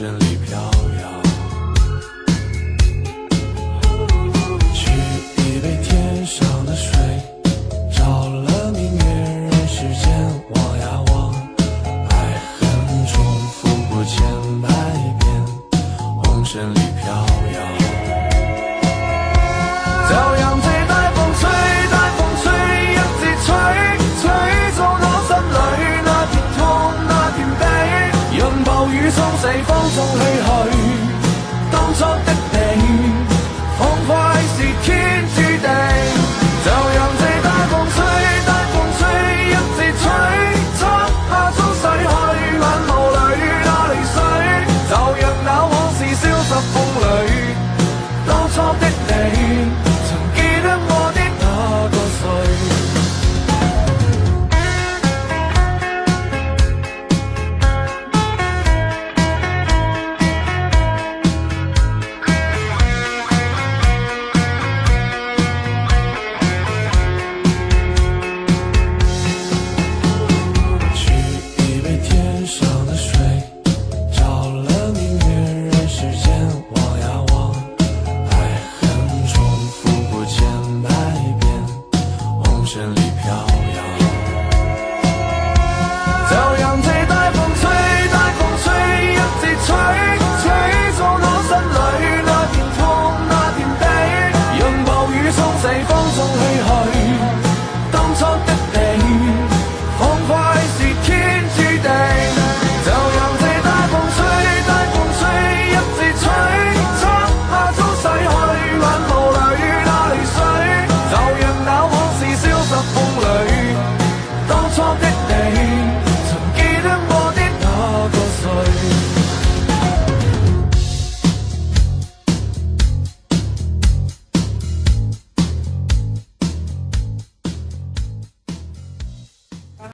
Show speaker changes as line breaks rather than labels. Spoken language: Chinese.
红尘里飘摇。取一杯天上的水照了明月人世间望呀望爱恨重复过千百遍红尘里飘摇。冲逝，风中唏嘘，当初的你，痛快是天注定。就让这大风吹，大风吹，一直吹，擦下中逝去，眼眸里那泪水，就让那往事消失。